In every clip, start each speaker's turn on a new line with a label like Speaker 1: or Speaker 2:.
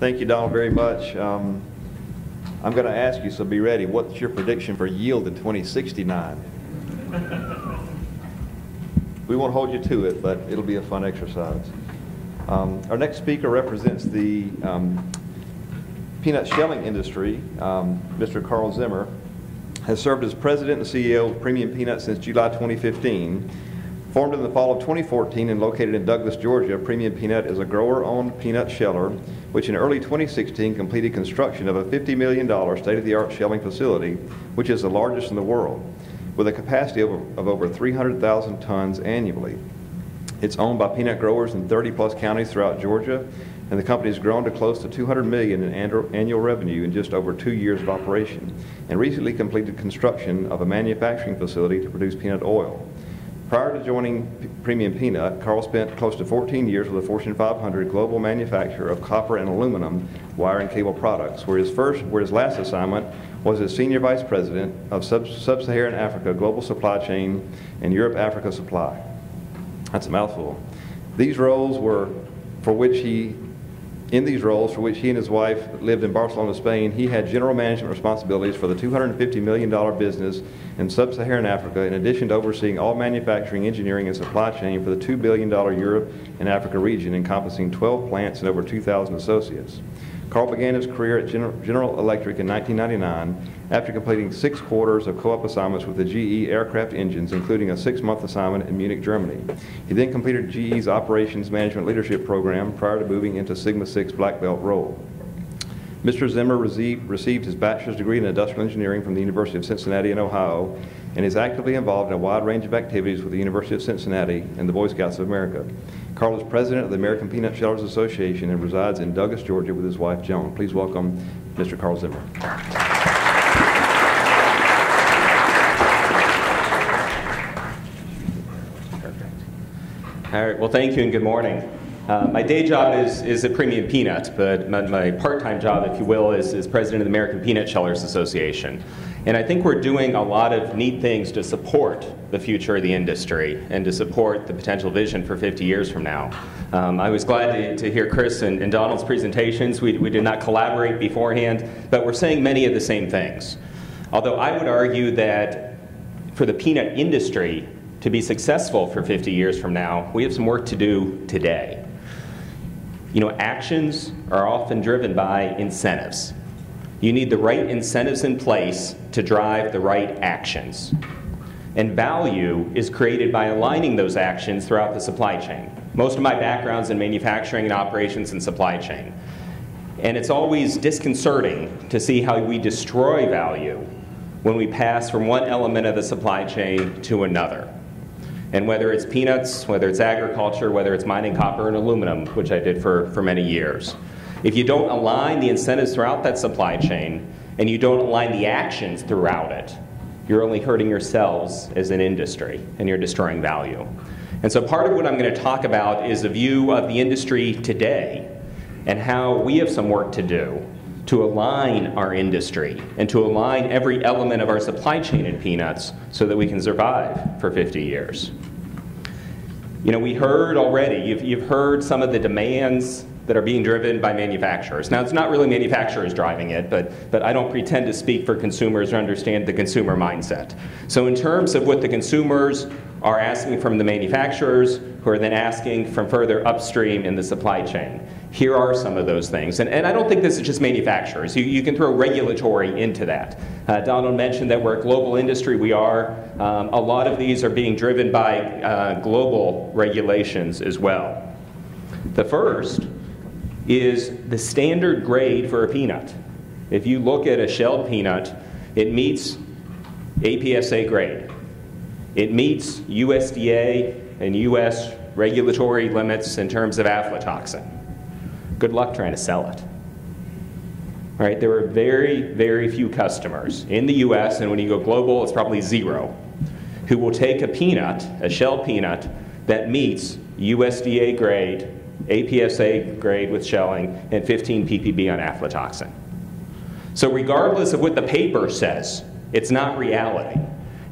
Speaker 1: Thank you, Donald, very much. Um, I'm going to ask you, so be ready. What's your prediction for yield in 2069? we won't hold you to it, but it'll be a fun exercise. Um, our next speaker represents the um, peanut shelling industry. Um, Mr. Karl Zimmer has served as president and CEO of Premium Peanuts since July 2015. Formed in the fall of 2014 and located in Douglas, Georgia, Premium Peanut is a grower-owned peanut sheller, which in early 2016 completed construction of a $50 million state-of-the-art shelling facility, which is the largest in the world, with a capacity of, of over 300,000 tons annually. It's owned by peanut growers in 30 plus counties throughout Georgia, and the company has grown to close to 200 million in annual revenue in just over two years of operation, and recently completed construction of a manufacturing facility to produce peanut oil. Prior to joining Premium Peanut, Karl spent close to 14 years with a Fortune 500 global manufacturer of copper and aluminum wire and cable products, where his first, where his last assignment was as Senior Vice President of Sub-Saharan Africa Global Supply Chain and Europe Africa Supply. That's a mouthful. These roles were for which he, in these roles for which he and his wife lived in Barcelona, Spain, he had general management responsibilities for the $250 million business in sub-Saharan Africa, in addition to overseeing all manufacturing, engineering, and supply chain for the $2 billion Europe and Africa region, encompassing 12 plants and over 2,000 associates. Karl began his career at General Electric in 1999 after completing six quarters of co-op assignments with the GE aircraft engines, including a six-month assignment in Munich, Germany. He then completed GE's Operations Management Leadership Program prior to moving into Sigma 6 Black Belt role. Mr. Zimmer received, his bachelor's degree in industrial engineering from the University of Cincinnati in Ohio and is actively involved in a wide range of activities with the University of Cincinnati and the Boy Scouts of America. Karl is president of the American Peanut Shellers Association and resides in Douglas, Georgia with his wife Joan. Please welcome Mr. Karl Zimmer.
Speaker 2: All right, well, thank you and good morning. Uh, my day job is, is at Premium Peanut, but my, my part-time job, if you will, is, is president of the American Peanut Shellers Association. And I think we're doing a lot of neat things to support the future of the industry and to support the potential vision for 50 years from now. Um, I was glad to, to hear Chris and, and, Donald's presentations. We, we did not collaborate beforehand, but we're saying many of the same things. Although I would argue that for the peanut industry to be successful for 50 years from now, we have some work to do today. You know, actions are often driven by incentives. You need the right incentives in place to drive the right actions. And value is created by aligning those actions throughout the supply chain. Most of my background's in manufacturing and operations and supply chain. And it's always disconcerting to see how we destroy value when we pass from one element of the supply chain to another. And whether it's peanuts, whether it's agriculture, whether it's mining copper and aluminum, which I did for, for many years. If you don't align the incentives throughout that supply chain, and you don't align the actions throughout it, you're only hurting yourselves as an industry, and you're destroying value. And so part of what I'm going to talk about is a view of the industry today, and how we have some work to do to align our industry and to align every element of our supply chain in peanuts so that we can survive for 50 years. You know, we heard already, you've, you've heard some of the demands that are being driven by manufacturers. Now, it's not really manufacturers driving it, but, but I don't pretend to speak for consumers or understand the consumer mindset. So in terms of what the consumers are asking from the manufacturers, who are then asking from further upstream in the supply chain. Here are some of those things. And, and I don't think this is just manufacturers. You, you can throw regulatory into that. Uh, Donald mentioned that we're a global industry. We are. Um, a lot of these are being driven by uh, global regulations as well. The first is the standard grade for a peanut. If you look at a shelled peanut, it meets APSA grade. It meets USDA and US regulatory limits in terms of aflatoxin. Good luck trying to sell it. Right, there are very, very few customers in the US, and when you go global, it's probably zero, who will take a peanut, a shell peanut, that meets USDA grade, APSA grade with shelling, and 15 ppb on aflatoxin. So regardless of what the paper says, it's not reality.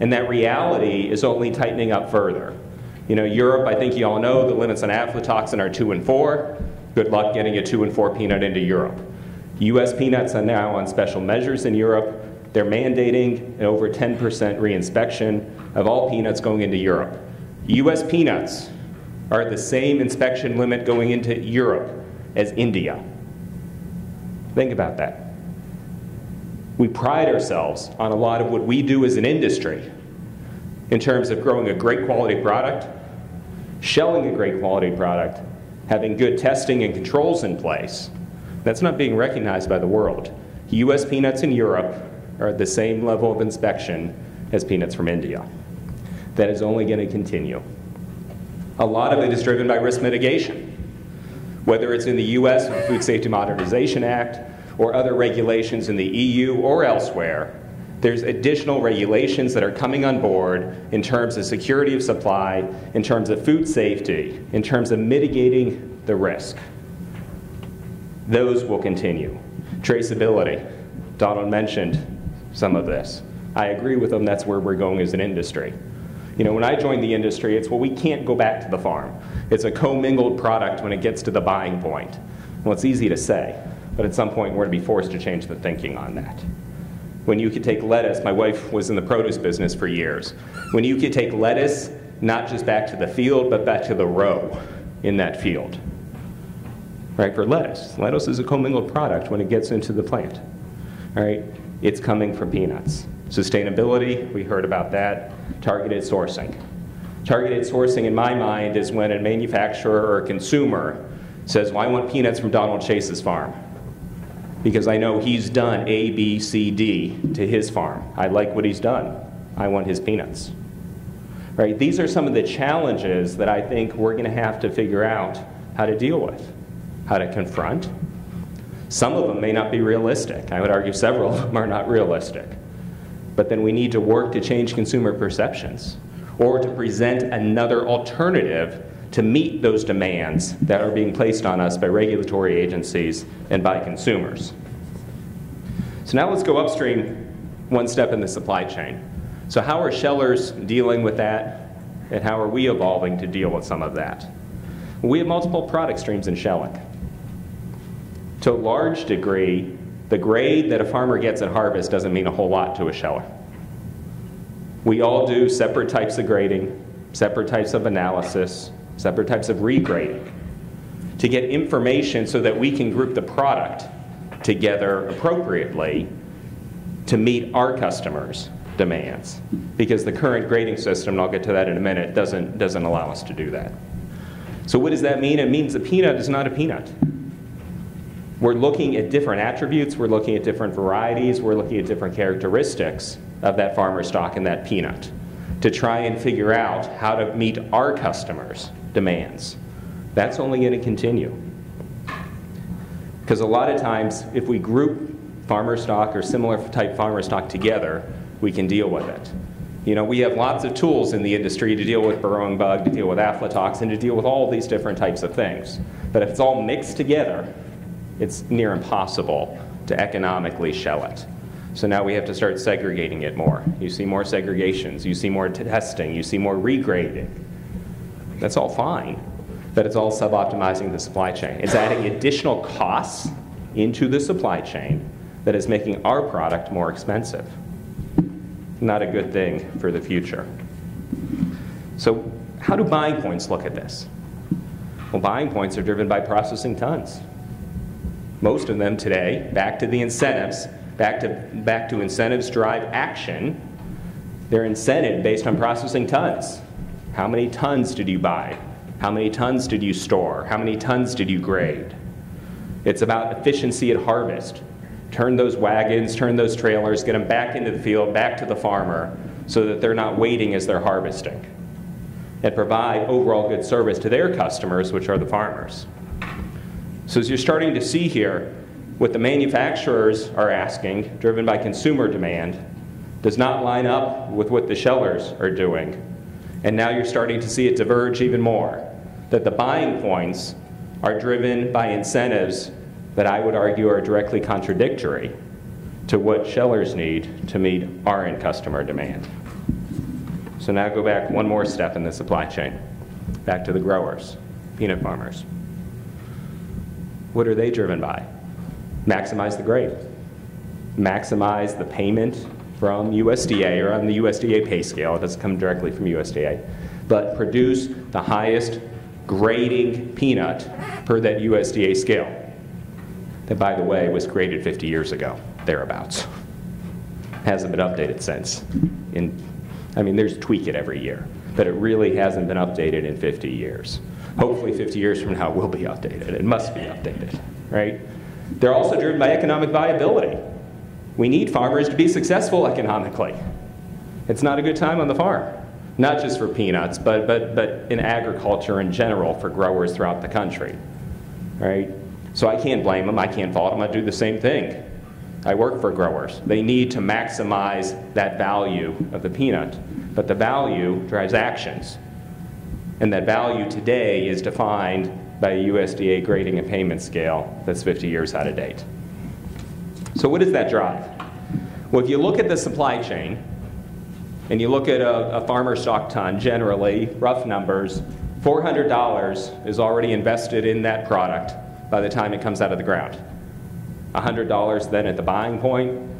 Speaker 2: And that reality is only tightening up further. You know, Europe, I think you all know, the limits on aflatoxin are two and four. Good luck getting a 2 and 4 peanut into Europe. U.S. peanuts are now on special measures in Europe. They're mandating an over 10% reinspection of all peanuts going into Europe. U.S. peanuts are at the same inspection limit going into Europe as India. Think about that. We pride ourselves on a lot of what we do as an industry in terms of growing a great quality product, shelling a great quality product, having good testing and controls in place. That's not being recognized by the world. U.S. peanuts in Europe are at the same level of inspection as peanuts from India. That is only going to continue. A lot of it is driven by risk mitigation. Whether it's in the U.S. Food Safety Modernization Act or other regulations in the EU or elsewhere, there's additional regulations that are coming on board in terms of security of supply, in terms of food safety, in terms of mitigating the risk. Those will continue. Traceability. Donald mentioned some of this. I agree with him, that's where we're going as an industry. You know, when I joined the industry, it's well, we can't go back to the farm. It's a commingled product when it gets to the buying point. Well, it's easy to say, but at some point we're going to be forced to change the thinking on that. When you could take lettuce, my wife was in the produce business for years. When you could take lettuce not just back to the field, but back to the row in that field. Right, for lettuce. Lettuce is a commingled product when it gets into the plant. All right, it's coming from peanuts. Sustainability, we heard about that. Targeted sourcing. Targeted sourcing, in my mind, is when a manufacturer or a consumer says, well, I want peanuts from Donald Chase's farm because I know he's done A, B, C, D to his farm. I like what he's done. I want his peanuts. Right? These are some of the challenges that I think we're going to have to figure out how to deal with, how to confront. Some of them may not be realistic. I would argue several of them are not realistic. But then we need to work to change consumer perceptions or to present another alternative to meet those demands that are being placed on us by regulatory agencies and by consumers. So now let's go upstream one step in the supply chain. So how are shellers dealing with that and how are we evolving to deal with some of that? We have multiple product streams in shelling. To a large degree, the grade that a farmer gets at harvest doesn't mean a whole lot to a sheller. We all do separate types of grading, separate types of analysis, separate types of regrading to get information so that we can group the product together appropriately to meet our customers' demands. Because the current grading system, and I'll get to that in a minute, doesn't, doesn't allow us to do that. So what does that mean? It means a peanut is not a peanut. We're looking at different attributes, we're looking at different varieties, we're looking at different characteristics of that farmer stock and that peanut to try and figure out how to meet our customers' demands. That's only going to continue. Because a lot of times, if we group farmer stock or similar type farmer stock together, we can deal with it. You know, we have lots of tools in the industry to deal with burrowing bug, to deal with aflatoxin, to deal with all these different types of things. But if it's all mixed together, it's near impossible to economically shell it. So now we have to start segregating it more. You see more segregations, you see more testing, you see more regrading. That's all fine, but it's all suboptimizing the supply chain. It's adding additional costs into the supply chain that is making our product more expensive. Not a good thing for the future. So how do buying points look at this? Well, buying points are driven by processing tons. Most of them today, back to the incentives, back to, back to incentives drive action, they're incented based on processing tons. How many tons did you buy? How many tons did you store? How many tons did you grade? It's about efficiency at harvest. Turn those wagons, turn those trailers, get them back into the field, back to the farmer, so that they're not waiting as they're harvesting. And provide overall good service to their customers, which are the farmers. So as you're starting to see here, what the manufacturers are asking, driven by consumer demand, does not line up with what the shellers are doing. And now you're starting to see it diverge even more. That the buying points are driven by incentives that I would argue are directly contradictory to what shellers need to meet our end customer demand. So now go back one more step in the supply chain, back to the growers, peanut farmers. What are they driven by? Maximize the grade. Maximize the payment from USDA or on the USDA pay scale. It doesn't come directly from USDA. But produce the highest grading peanut per that USDA scale. That, by the way, was created 50 years ago, thereabouts. Hasn't been updated since. In, I mean, there's tweak it every year, but it really hasn't been updated in 50 years. Hopefully 50 years from now will be updated. It must be updated, right? They're also driven by economic viability. We need farmers to be successful economically. It's not a good time on the farm, not just for peanuts, but, but, but in agriculture in general for growers throughout the country, right? So I can't blame them, I can't fault them, I do the same thing. I work for growers. They need to maximize that value of the peanut, but the value drives actions. And that value today is defined by a USDA grading and payment scale that's 50 years out of date. So what does that drive? Well, if you look at the supply chain, and you look at a, a farmer stock ton, generally, rough numbers, $400 is already invested in that product by the time it comes out of the ground. $100 then at the buying point,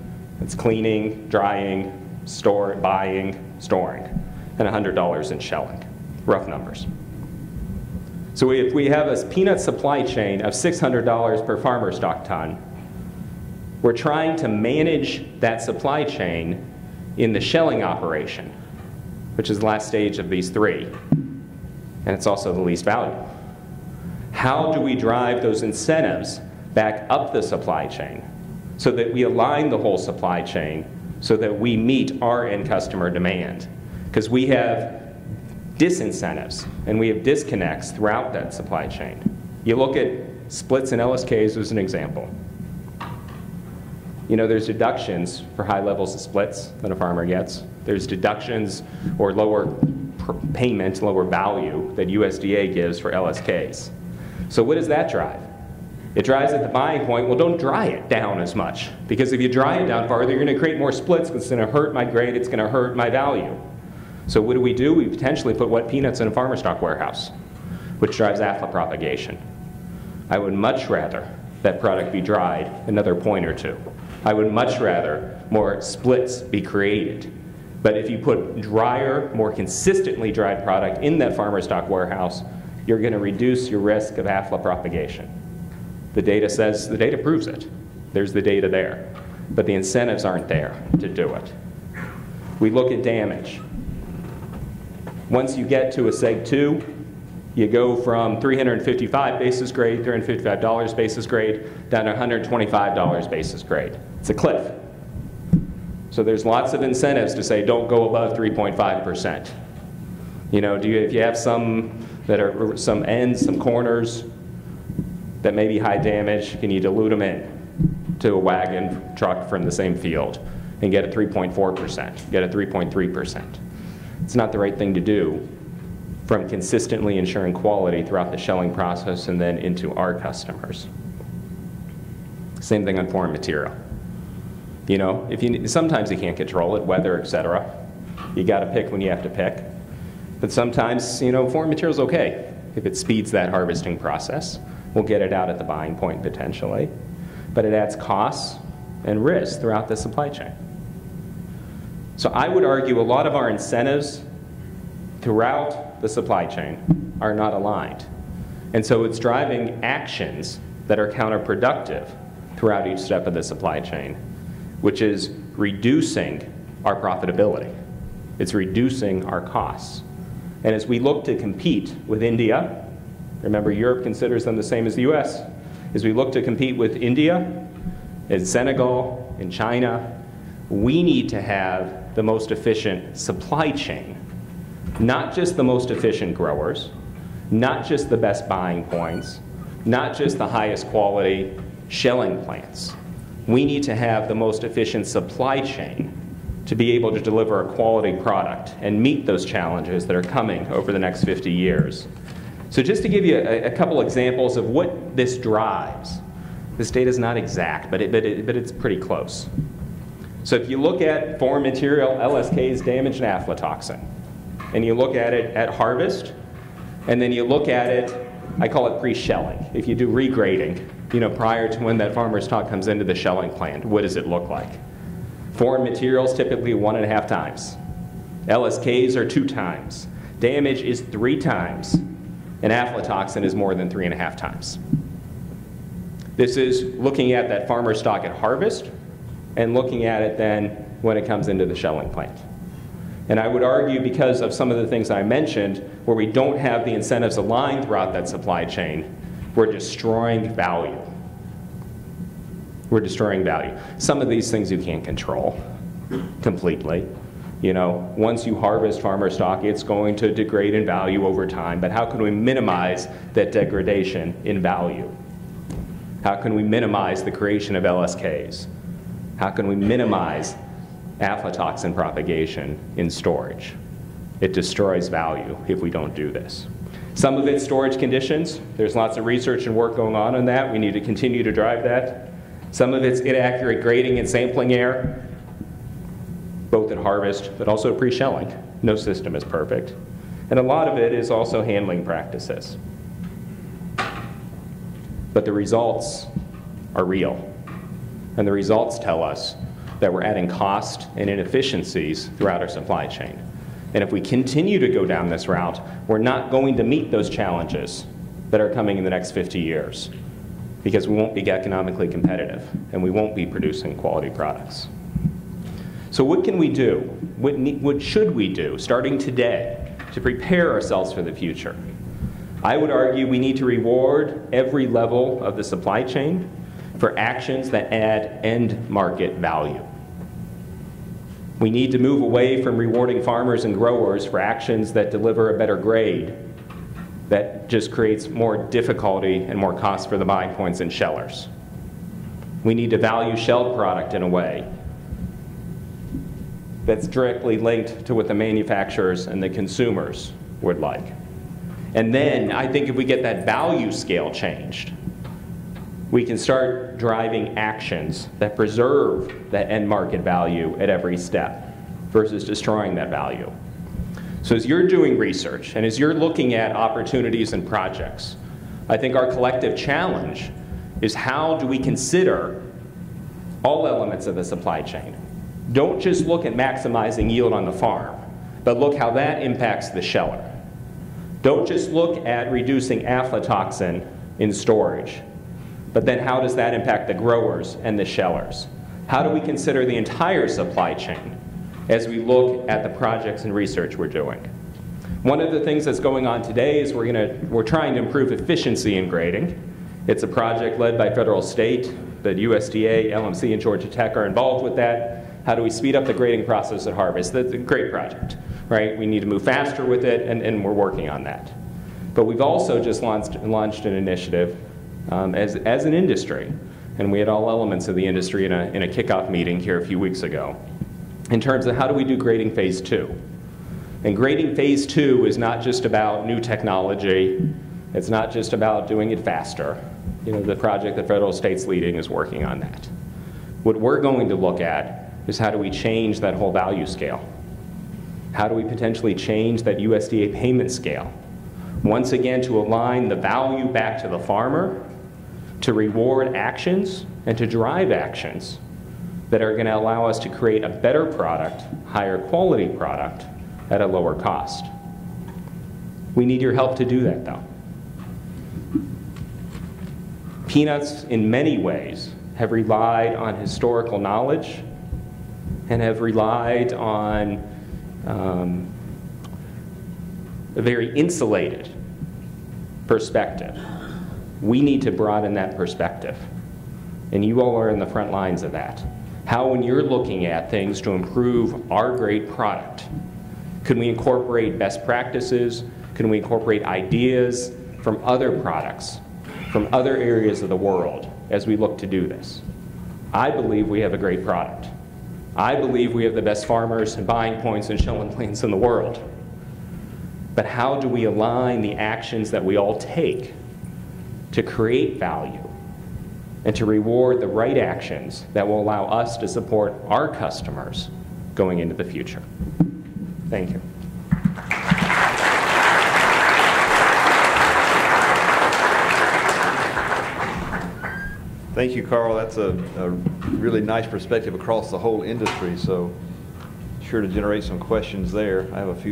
Speaker 2: it's cleaning, drying, store, buying, storing, and $100 in shelling, rough numbers. So if we have a peanut supply chain of $600 per farmer stock ton, we're trying to manage that supply chain in the shelling operation, which is the last stage of these three, and it's also the least valuable. How do we drive those incentives back up the supply chain so that we align the whole supply chain so that we meet our end customer demand? Because we have disincentives and we have disconnects throughout that supply chain. You look at splits and LSKs as an example. You know, there's deductions for high levels of splits that a farmer gets. There's deductions or lower payment, lower value that USDA gives for LSKs. So what does that drive? It drives at the buying point. Well, don't dry it down as much because if you dry it down farther, you're going to create more splits it's going to hurt my grade, it's going to hurt my value. So what do we do? We potentially put wet peanuts in a farmer stock warehouse, which drives afla propagation. I would much rather that product be dried another point or two. I would much rather more splits be created. But if you put drier, more consistently dried product in that farmer stock warehouse, you're going to reduce your risk of afla propagation. The data says, the data proves it. There's the data there. But the incentives aren't there to do it. We look at damage. Once you get to a seg 2, you go from 355 basis grade, $355 basis grade, down to $125 basis grade. It's a cliff. So there's lots of incentives to say don't go above 3.5%. You know, do you, if you have some that are some ends, some corners that may be high damage, can you dilute them in to a wagon truck from the same field and get a 3.4%, get a 3.3%? It's not the right thing to do from consistently ensuring quality throughout the shelling process and then into our customers. Same thing on foreign material. You know, if you sometimes you can't control it, weather, etc. You got to pick when you have to pick. But sometimes, you know, foreign material is okay if it speeds that harvesting process. We'll get it out at the buying point potentially. But it adds costs and risks throughout the supply chain. So I would argue a lot of our incentives throughout the supply chain are not aligned. And so it's driving actions that are counterproductive throughout each step of the supply chain, which is reducing our profitability. It's reducing our costs. And as we look to compete with India, remember Europe considers them the same as the US, as we look to compete with India, in Senegal, in China, we need to have the most efficient supply chain. Not just the most efficient growers, not just the best buying points, not just the highest quality shelling plants. We need to have the most efficient supply chain to be able to deliver a quality product and meet those challenges that are coming over the next 50 years. So just to give you a, a couple examples of what this drives, this data is not exact, but, it, but, it, but it's pretty close. So if you look at foreign material, LSK's damage and aflatoxin, and you look at it at harvest, and then you look at it, I call it pre-shelling. If you do regrading, you know, prior to when that farmer's stock comes into the shelling plant, what does it look like? Foreign materials typically one and a half times. LSKs are two times. Damage is three times. And aflatoxin is more than three and a half times. This is looking at that farmer stock at harvest and looking at it then when it comes into the shelling plant. And I would argue because of some of the things I mentioned, where we don't have the incentives aligned throughout that supply chain, we're destroying value. We're destroying value. Some of these things you can't control completely. You know, once you harvest farmer stock, it's going to degrade in value over time, but how can we minimize that degradation in value? How can we minimize the creation of LSKs? How can we minimize aflatoxin propagation in storage? It destroys value if we don't do this. Some of it's storage conditions. There's lots of research and work going on on that. We need to continue to drive that. Some of it's inaccurate grading and sampling error, both at harvest but also pre-shelling. No system is perfect. And a lot of it is also handling practices. But the results are real. And the results tell us that we're adding cost and inefficiencies throughout our supply chain. And if we continue to go down this route, we're not going to meet those challenges that are coming in the next 50 years because we won't be economically competitive and we won't be producing quality products. So what can we do? What, what should we do starting today to prepare ourselves for the future? I would argue we need to reward every level of the supply chain for actions that add end market value. We need to move away from rewarding farmers and growers for actions that deliver a better grade that just creates more difficulty and more cost for the buying points and shellers. We need to value shelled product in a way that's directly linked to what the manufacturers and the consumers would like. And then I think if we get that value scale changed, we can start driving actions that preserve that end market value at every step versus destroying that value. So as you're doing research and as you're looking at opportunities and projects, I think our collective challenge is how do we consider all elements of the supply chain? Don't just look at maximizing yield on the farm, but look how that impacts the sheller. Don't just look at reducing aflatoxin in storage, but then how does that impact the growers and the shellers? How do we consider the entire supply chain as we look at the projects and research we're doing? One of the things that's going on today is we're, gonna, we're trying to improve efficiency in grading. It's a project led by federal state, the USDA, LMC, and Georgia Tech are involved with that. How do we speed up the grading process at harvest? That's a great project, right? We need to move faster with it, and, and we're working on that. But we've also just launched, launched an initiative um, as, as an industry. And we had all elements of the industry in a, in a kickoff meeting here a few weeks ago in terms of how do we do grading phase two. And grading phase two is not just about new technology, it's not just about doing it faster. You know, the project that Federal State's leading is working on that. What we're going to look at is how do we change that whole value scale? How do we potentially change that USDA payment scale? Once again, to align the value back to the farmer to reward actions and to drive actions that are going to allow us to create a better product, higher quality product at a lower cost. We need your help to do that though. Peanuts, in many ways, have relied on historical knowledge and have relied on um, a very insulated perspective. We need to broaden that perspective. And you all are in the front lines of that. How, when you're looking at things to improve our great product, can we incorporate best practices? Can we incorporate ideas from other products, from other areas of the world as we look to do this? I believe we have a great product. I believe we have the best farmers and buying points and shelling plants in the world. But how do we align the actions that we all take to create value and to reward the right actions that will allow us to support our customers going into the future. Thank you.
Speaker 1: Thank you, Karl. That's a, a really nice perspective across the whole industry, so sure to generate some questions there. I have a few